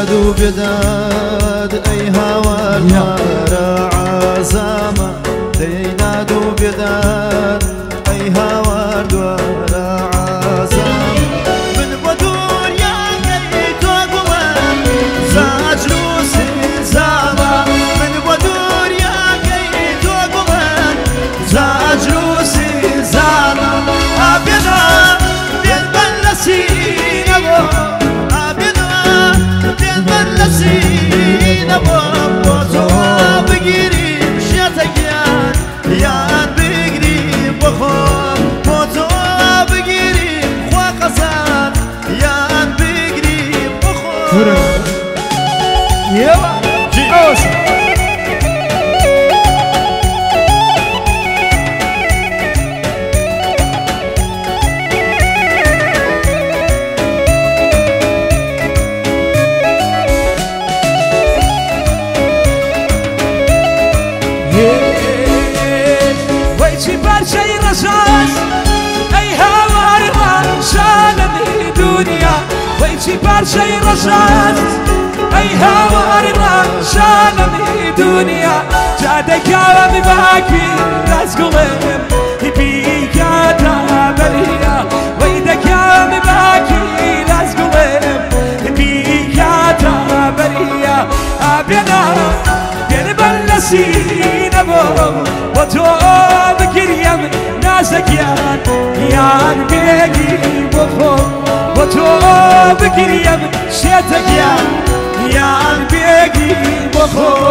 هيداد وبداد أي هوا النار عزامة هيداد وبداد Jura E ela? De... Ouça. Hey, hey, hey, hey, hey, ويجي برشي رشاش أي هوار شان الدنيا جادك يا بباكي راس قلب يبيك يا تابريا ويدك يا بباكي راس قلب يبيك يا تابريا ابينا بين بلسين ابو وتو بكريم ناسك يان يان بيجي بخو وتو بگیریم شیت گیا یان بیگی بخو